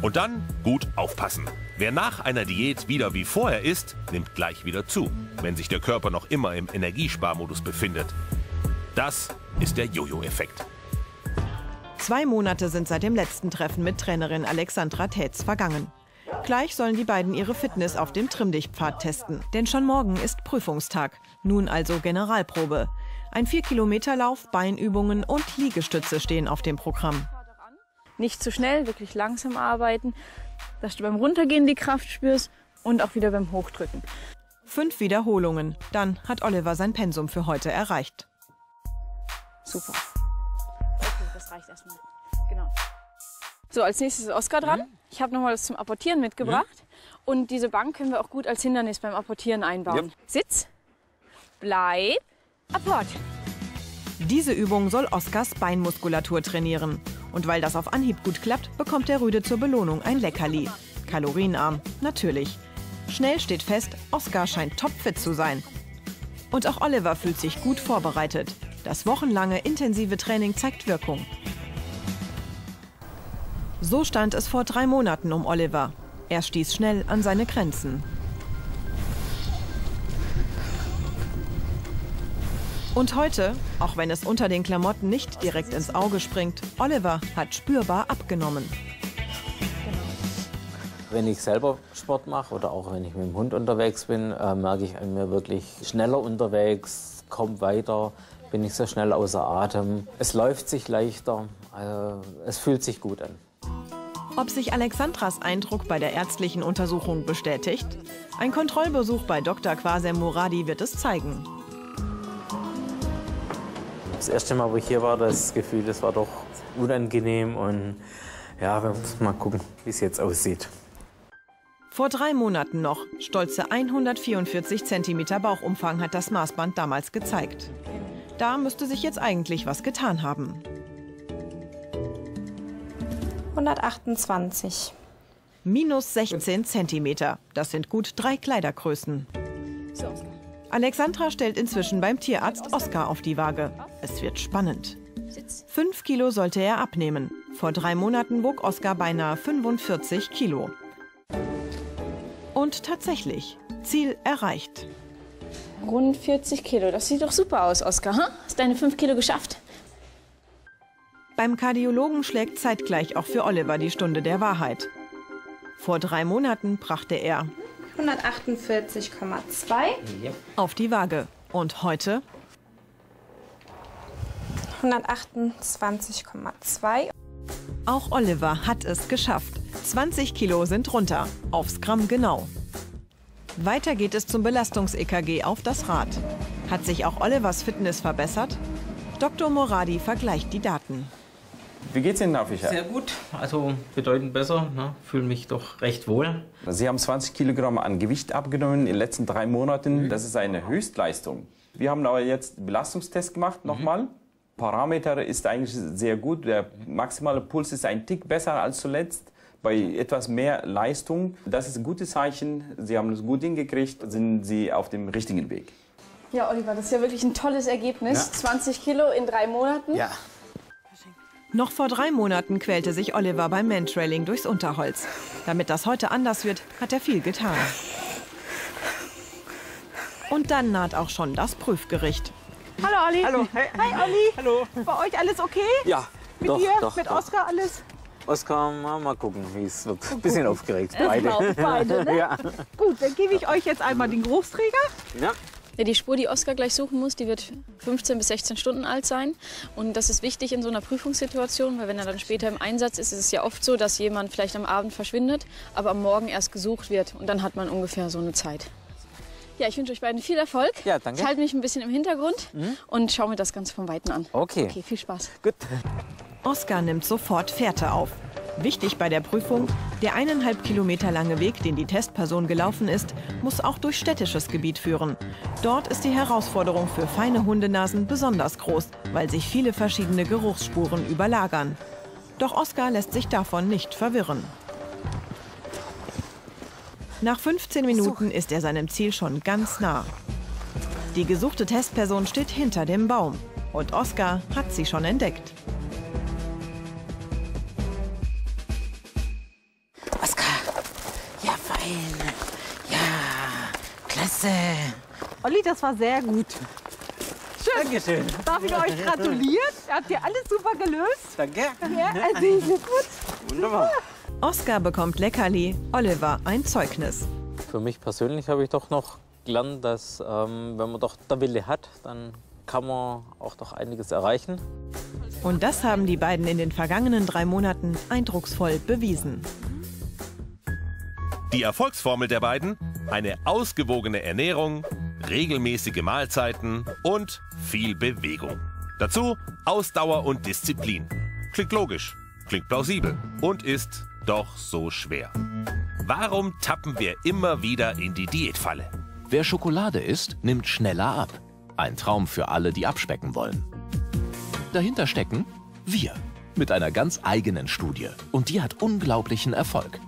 Und dann gut aufpassen. Wer nach einer Diät wieder wie vorher isst, nimmt gleich wieder zu, wenn sich der Körper noch immer im Energiesparmodus befindet. Das ist der Jojo-Effekt. Zwei Monate sind seit dem letzten Treffen mit Trainerin Alexandra Tätz vergangen. Gleich sollen die beiden ihre Fitness auf dem Trimmdichtpfad testen. Denn schon morgen ist Prüfungstag. Nun also Generalprobe. Ein 4-Kilometer-Lauf, Beinübungen und Liegestütze stehen auf dem Programm. Nicht zu schnell, wirklich langsam arbeiten, dass du beim Runtergehen die Kraft spürst und auch wieder beim Hochdrücken. Fünf Wiederholungen. Dann hat Oliver sein Pensum für heute erreicht. Super. Reicht erstmal. Genau. So, als nächstes ist Oskar dran. Ich habe noch mal was zum Apportieren mitgebracht. Und diese Bank können wir auch gut als Hindernis beim Apportieren einbauen. Yep. Sitz, bleib, Apport. Diese Übung soll Oskars Beinmuskulatur trainieren. Und weil das auf Anhieb gut klappt, bekommt der Rüde zur Belohnung ein Leckerli. Kalorienarm, natürlich. Schnell steht fest, Oskar scheint topfit zu sein. Und auch Oliver fühlt sich gut vorbereitet. Das wochenlange intensive Training zeigt Wirkung. So stand es vor drei Monaten um Oliver. Er stieß schnell an seine Grenzen. Und heute, auch wenn es unter den Klamotten nicht direkt ins Auge springt, Oliver hat spürbar abgenommen. Wenn ich selber Sport mache oder auch wenn ich mit dem Hund unterwegs bin, äh, merke ich an mir wirklich schneller unterwegs, kommt weiter, bin ich so schnell außer Atem. Es läuft sich leichter, äh, es fühlt sich gut an. Ob sich Alexandras Eindruck bei der ärztlichen Untersuchung bestätigt? Ein Kontrollbesuch bei Dr. Quasem Muradi wird es zeigen. Das erste Mal, wo ich hier war, das Gefühl, das war doch unangenehm und ja, wir müssen mal gucken, wie es jetzt aussieht. Vor drei Monaten noch. Stolze 144 cm Bauchumfang hat das Maßband damals gezeigt. Da müsste sich jetzt eigentlich was getan haben. 128. Minus 16 cm. Das sind gut drei Kleidergrößen. Alexandra stellt inzwischen beim Tierarzt Oskar auf die Waage. Es wird spannend. Fünf Kilo sollte er abnehmen. Vor drei Monaten wog Oskar beinahe 45 Kilo. Und tatsächlich, Ziel erreicht. Rund 40 Kilo. Das sieht doch super aus, Oskar. Hm? Hast deine 5 Kilo geschafft? Beim Kardiologen schlägt zeitgleich auch für Oliver die Stunde der Wahrheit. Vor drei Monaten brachte er 148,2. auf die Waage. Und heute 128,2. Auch Oliver hat es geschafft. 20 Kilo sind runter, aufs Gramm genau. Weiter geht es zum Belastungs-EKG auf das Rad. Hat sich auch Olivers Fitness verbessert? Dr. Moradi vergleicht die Daten. Wie geht's Ihnen, Herr Fischer? Sehr gut, also bedeutend besser. Ne? Fühle mich doch recht wohl. Sie haben 20 Kilogramm an Gewicht abgenommen in den letzten drei Monaten. Das ist eine Höchstleistung. Wir haben aber jetzt Belastungstest gemacht, nochmal. Parameter ist eigentlich sehr gut. Der maximale Puls ist ein Tick besser als zuletzt. Bei etwas mehr Leistung, das ist ein gutes Zeichen. Sie haben es gut hingekriegt, sind Sie auf dem richtigen Weg. Ja, Oliver, das ist ja wirklich ein tolles Ergebnis. Ja. 20 Kilo in drei Monaten. Ja. Noch vor drei Monaten quälte sich Oliver beim Mantrailing durchs Unterholz. Damit das heute anders wird, hat er viel getan. Und dann naht auch schon das Prüfgericht. Hallo Olli. Hallo. Hey. Hi Olli. Hallo. Bei euch alles okay? Ja, Mit doch, dir? doch, Mit doch. Oskar alles? Oskar, mal, mal gucken, wie es wird. Bisschen aufgeregt, beide. ich, beide, ne? <laughs> ja. Gut, dann gebe ich euch jetzt einmal den Großträger. ja. Ja, die Spur, die Oskar gleich suchen muss, die wird 15 bis 16 Stunden alt sein. Und das ist wichtig in so einer Prüfungssituation, weil wenn er dann später im Einsatz ist, ist es ja oft so, dass jemand vielleicht am Abend verschwindet, aber am Morgen erst gesucht wird. Und dann hat man ungefähr so eine Zeit. Ja, ich wünsche euch beiden viel Erfolg. Ja, danke. Ich halte mich ein bisschen im Hintergrund Mhm. und schaue mir das Ganze von Weitem an. Okay. Okay, viel Spaß. Gut. Oskar nimmt sofort Fährte auf. Wichtig bei der Prüfung, der eineinhalb Kilometer lange Weg, den die Testperson gelaufen ist, muss auch durch städtisches Gebiet führen. Dort ist die Herausforderung für feine Hundenasen besonders groß, weil sich viele verschiedene Geruchsspuren überlagern. Doch Oskar lässt sich davon nicht verwirren. Nach 15 Minuten ist er seinem Ziel schon ganz nah. Die gesuchte Testperson steht hinter dem Baum und Oskar hat sie schon entdeckt. Ja, fein. Ja, klasse. Olli, das war sehr gut. Schön. Dankeschön. Darf ich euch gratulieren? Ihr habt ihr alles super gelöst. Danke. Ja, herzlichen Glückwunsch. Wunderbar. Oskar bekommt Leckerli, Oliver ein Zeugnis. Für mich persönlich habe ich doch noch gelernt, dass ähm, wenn man doch der Wille hat, dann kann man auch doch einiges erreichen. Und das haben die beiden in den vergangenen drei Monaten eindrucksvoll bewiesen. Die Erfolgsformel der beiden? Eine ausgewogene Ernährung, regelmäßige Mahlzeiten und viel Bewegung. Dazu Ausdauer und Disziplin. Klingt logisch. Klingt plausibel und ist doch so schwer. Warum tappen wir immer wieder in die Diätfalle? Wer Schokolade isst, nimmt schneller ab. Ein Traum für alle, die abspecken wollen. Dahinter stecken wir mit einer ganz eigenen Studie. Und die hat unglaublichen Erfolg.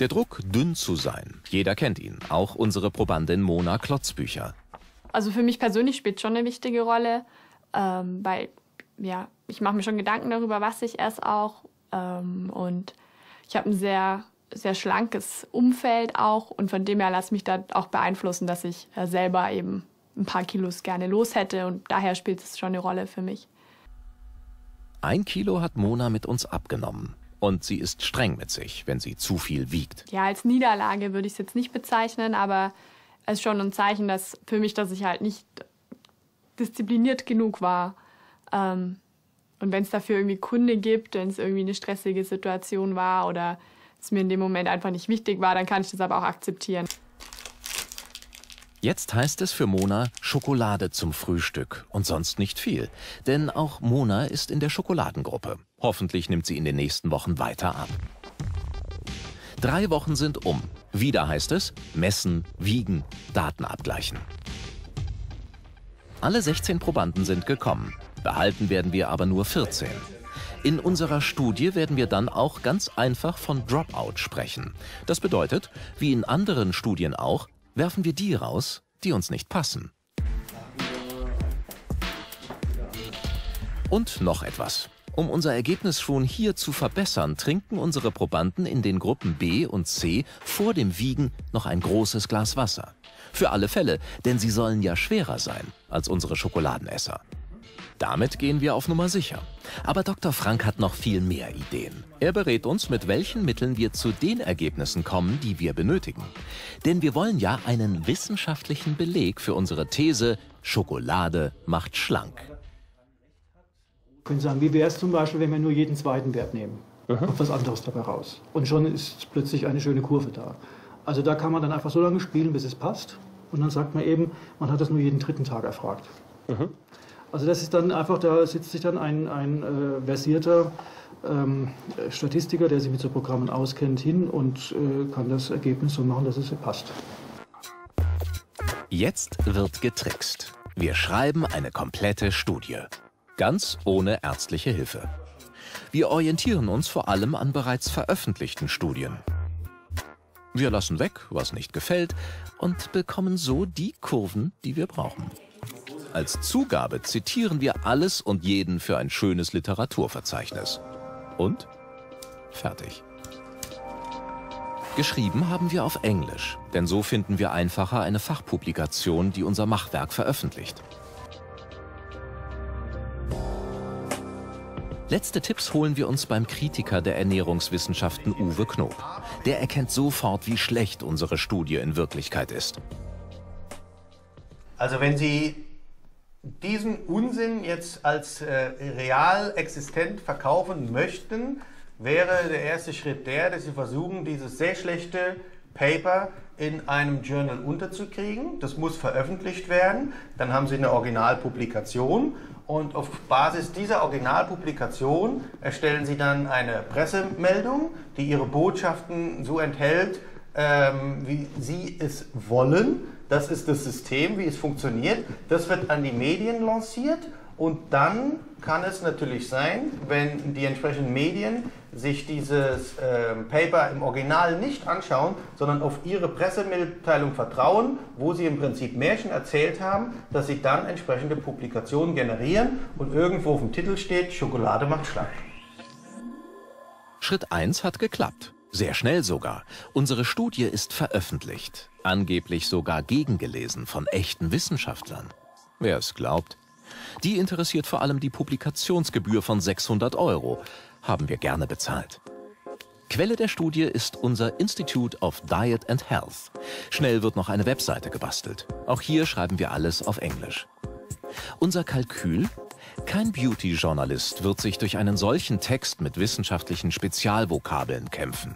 Der Druck, dünn zu sein. Jeder kennt ihn, auch unsere Probandin Mona Klotzbücher. Also für mich persönlich spielt schon eine wichtige Rolle, ähm, weil ja, ich mache mir schon Gedanken darüber, was ich esse auch. Ähm, und ich habe ein sehr, sehr schlankes Umfeld auch. Und von dem her lasse ich mich da auch beeinflussen, dass ich äh, selber eben ein paar Kilos gerne los hätte. Und daher spielt es schon eine Rolle für mich. Ein Kilo hat Mona mit uns abgenommen. Und sie ist streng mit sich, wenn sie zu viel wiegt. Ja, als Niederlage würde ich es jetzt nicht bezeichnen, aber es ist schon ein Zeichen dass für mich, dass ich halt nicht diszipliniert genug war. Ähm, und wenn es dafür irgendwie Kunde gibt, wenn es irgendwie eine stressige Situation war oder es mir in dem Moment einfach nicht wichtig war, dann kann ich das aber auch akzeptieren. Jetzt heißt es für Mona Schokolade zum Frühstück und sonst nicht viel. Denn auch Mona ist in der Schokoladengruppe. Hoffentlich nimmt sie in den nächsten Wochen weiter ab. Drei Wochen sind um. Wieder heißt es messen, wiegen, Daten abgleichen. Alle 16 Probanden sind gekommen. Behalten werden wir aber nur 14. In unserer Studie werden wir dann auch ganz einfach von Dropout sprechen. Das bedeutet, wie in anderen Studien auch, werfen wir die raus, die uns nicht passen. Und noch etwas. Um unser Ergebnis schon hier zu verbessern, trinken unsere Probanden in den Gruppen B und C vor dem Wiegen noch ein großes Glas Wasser. Für alle Fälle, denn sie sollen ja schwerer sein als unsere Schokoladenesser. Damit gehen wir auf Nummer sicher. Aber Dr. Frank hat noch viel mehr Ideen. Er berät uns, mit welchen Mitteln wir zu den Ergebnissen kommen, die wir benötigen. Denn wir wollen ja einen wissenschaftlichen Beleg für unsere These, Schokolade macht schlank. Ich könnte sagen, wie wäre es zum Beispiel, wenn wir nur jeden zweiten Wert nehmen? Kommt was anderes dabei raus. Und schon ist plötzlich eine schöne Kurve da. Also da kann man dann einfach so lange spielen, bis es passt. Und dann sagt man eben, man hat das nur jeden dritten Tag erfragt. Mhm. Also das ist dann einfach, da sitzt sich dann ein, ein äh, versierter ähm, Statistiker, der sich mit so Programmen auskennt, hin und äh, kann das Ergebnis so machen, dass es passt. Jetzt wird getrickst. Wir schreiben eine komplette Studie. Ganz ohne ärztliche Hilfe. Wir orientieren uns vor allem an bereits veröffentlichten Studien. Wir lassen weg, was nicht gefällt, und bekommen so die Kurven, die wir brauchen. Als Zugabe zitieren wir alles und jeden für ein schönes Literaturverzeichnis. Und? Fertig. Geschrieben haben wir auf Englisch, denn so finden wir einfacher eine Fachpublikation, die unser Machwerk veröffentlicht. Letzte Tipps holen wir uns beim Kritiker der Ernährungswissenschaften Uwe Knob. Der erkennt sofort, wie schlecht unsere Studie in Wirklichkeit ist. Also wenn Sie diesen Unsinn jetzt als äh, real existent verkaufen möchten, wäre der erste Schritt der, dass Sie versuchen, dieses sehr schlechte Paper in einem Journal unterzukriegen. Das muss veröffentlicht werden. Dann haben Sie eine Originalpublikation und auf Basis dieser Originalpublikation erstellen Sie dann eine Pressemeldung, die Ihre Botschaften so enthält, ähm, wie Sie es wollen. Das ist das System, wie es funktioniert. Das wird an die Medien lanciert und dann kann es natürlich sein, wenn die entsprechenden Medien sich dieses äh, Paper im Original nicht anschauen, sondern auf ihre Pressemitteilung vertrauen, wo sie im Prinzip Märchen erzählt haben, dass sie dann entsprechende Publikationen generieren und irgendwo auf dem Titel steht, Schokolade macht schlank. Schritt 1 hat geklappt. Sehr schnell sogar. Unsere Studie ist veröffentlicht. Angeblich sogar gegengelesen von echten Wissenschaftlern. Wer es glaubt. Die interessiert vor allem die Publikationsgebühr von 600 Euro. Haben wir gerne bezahlt. Quelle der Studie ist unser Institute of Diet and Health. Schnell wird noch eine Webseite gebastelt. Auch hier schreiben wir alles auf Englisch. Unser Kalkül? Kein Beauty-Journalist wird sich durch einen solchen Text mit wissenschaftlichen Spezialvokabeln kämpfen.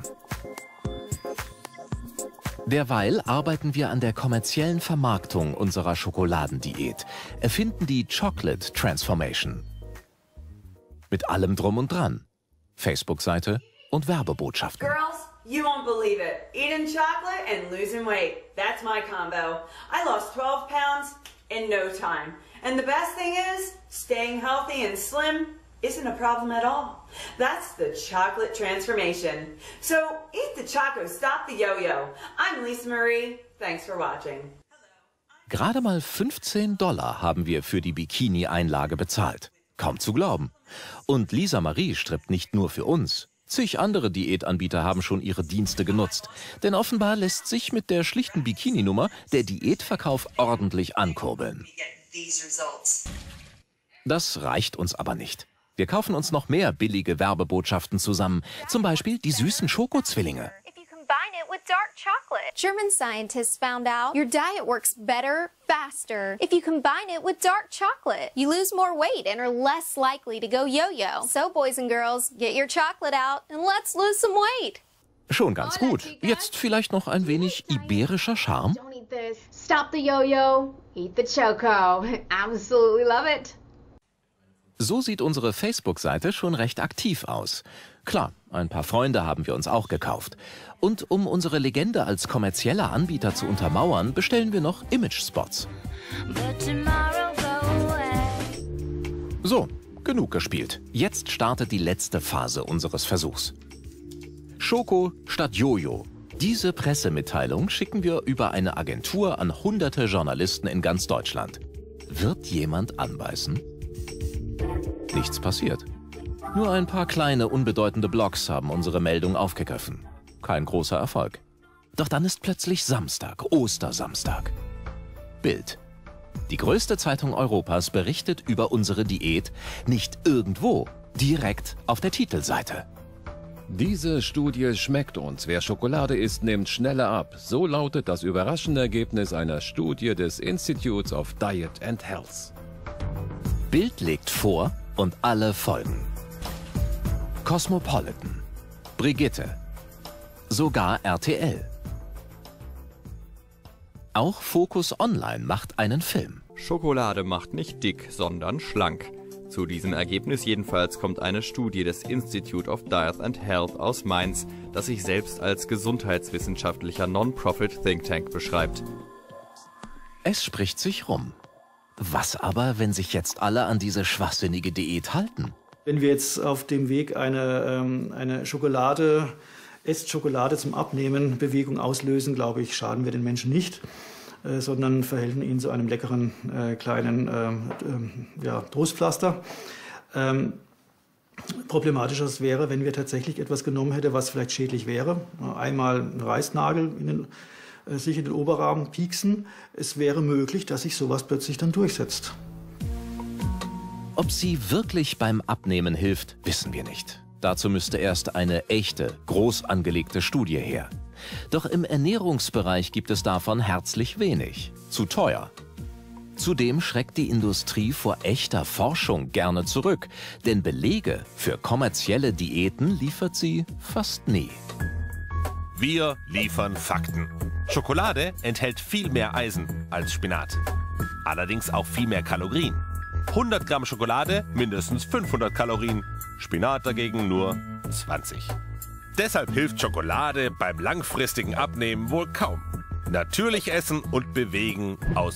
Derweil arbeiten wir an der kommerziellen Vermarktung unserer Schokoladendiät, erfinden die Chocolate Transformation. Mit allem drum und dran. Facebook-Seite und Werbebotschaften. Girls, you won't believe it. Eating chocolate and losing weight. That's my combo. I lost 12 pounds in no time. And the best thing is, staying healthy and slim isn't a problem at all. That's the chocolate transformation. So eat the choco, stop the yo-yo. I'm Lisa Marie. Thanks for watching. Gerade mal 15 Dollar haben wir für die Bikini-Einlage bezahlt. Kaum zu glauben. Und Lisa Marie strippt nicht nur für uns. Zig andere Diätanbieter haben schon ihre Dienste genutzt. Denn offenbar lässt sich mit der schlichten Bikini-Nummer der Diätverkauf ordentlich ankurbeln. Das reicht uns aber nicht. Wir kaufen uns noch mehr billige Werbebotschaften zusammen. Zum Beispiel die süßen Schokozwillinge. Combine it with dark chocolate. German scientists found out your diet works better, faster if you combine it with dark chocolate. You lose more weight and are less likely to go yo-yo. So boys and girls, get your chocolate out and let's lose some weight. Schon ganz gut. Jetzt vielleicht noch ein wenig iberischer Charme. Don't eat this. Stop the yo-yo. Eat the choco. <laughs> Absolutely love it. So sieht unsere Facebook-Seite schon recht aktiv aus. Klar, ein paar Freunde haben wir uns auch gekauft. Und um unsere Legende als kommerzieller Anbieter zu untermauern, bestellen wir noch Image-Spots. So, genug gespielt. Jetzt startet die letzte Phase unseres Versuchs. Schoko statt Jojo. Diese Pressemitteilung schicken wir über eine Agentur an hunderte Journalisten in ganz Deutschland. Wird jemand anbeißen? Nichts passiert. Nur ein paar kleine, unbedeutende Blogs haben unsere Meldung aufgegriffen. Kein großer Erfolg. Doch dann ist plötzlich Samstag, Ostersamstag. Bild. Die größte Zeitung Europas berichtet über unsere Diät nicht irgendwo, direkt auf der Titelseite. Diese Studie schmeckt uns. Wer Schokolade isst, nimmt schneller ab. So lautet das überraschende Ergebnis einer Studie des Institutes of Diet and Health. Bild legt vor und alle folgen. Cosmopolitan, Brigitte, sogar RTL. Auch Focus Online macht einen Film. Schokolade macht nicht dick, sondern schlank. Zu diesem Ergebnis jedenfalls kommt eine Studie des Institute of Diet and Health aus Mainz, das sich selbst als gesundheitswissenschaftlicher Non-Profit Think Tank beschreibt. Es spricht sich rum. Was aber, wenn sich jetzt alle an diese schwachsinnige Diät halten? Wenn wir jetzt auf dem Weg eine, ähm, eine Schokolade, esst Schokolade zum Abnehmen, Bewegung auslösen, glaube ich, schaden wir den Menschen nicht, äh, sondern verhelfen ihn zu einem leckeren äh, kleinen äh, ja, Trostpflaster. Ähm, problematischer wäre, wenn wir tatsächlich etwas genommen hätten, was vielleicht schädlich wäre. Einmal einen Reißnagel in den, sich in den Oberarm pieksen. Es wäre möglich, dass sich sowas plötzlich dann durchsetzt. Ob sie wirklich beim Abnehmen hilft, wissen wir nicht. Dazu müsste erst eine echte, groß angelegte Studie her. Doch im Ernährungsbereich gibt es davon herzlich wenig. Zu teuer. Zudem schreckt die Industrie vor echter Forschung gerne zurück, denn Belege für kommerzielle Diäten liefert sie fast nie. Wir liefern Fakten. Schokolade enthält viel mehr Eisen als Spinat. Allerdings auch viel mehr Kalorien. 100 Gramm Schokolade mindestens 500 Kalorien, Spinat dagegen nur 20. Deshalb hilft Schokolade beim langfristigen Abnehmen wohl kaum. Natürlich essen und bewegen aus